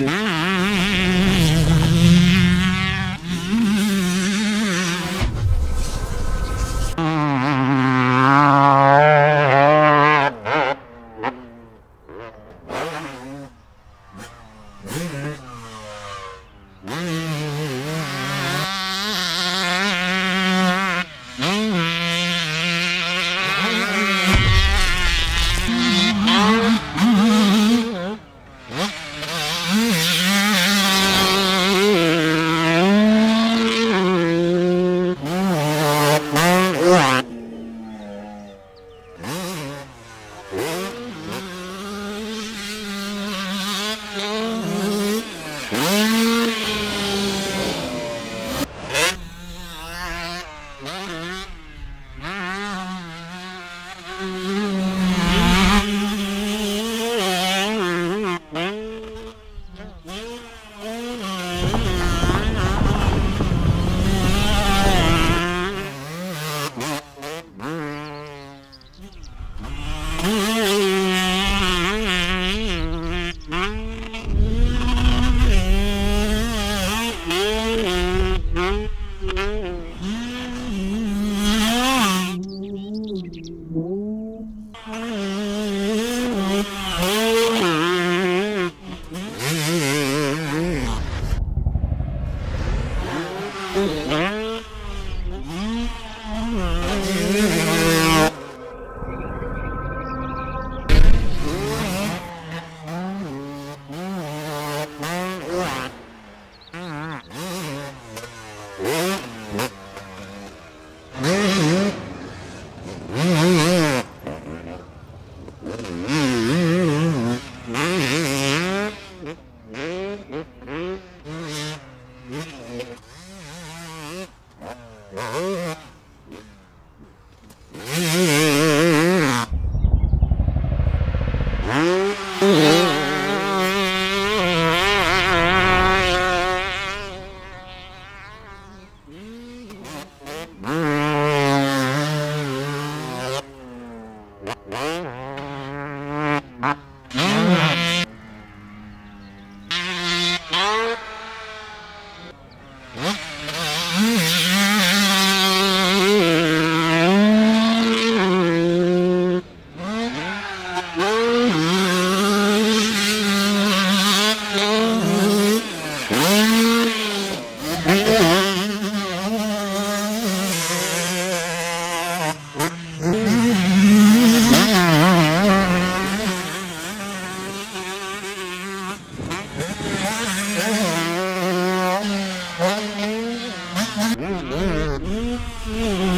Mm-hmm. Mm-hmm. Mm-hmm. Hum, hum. hum.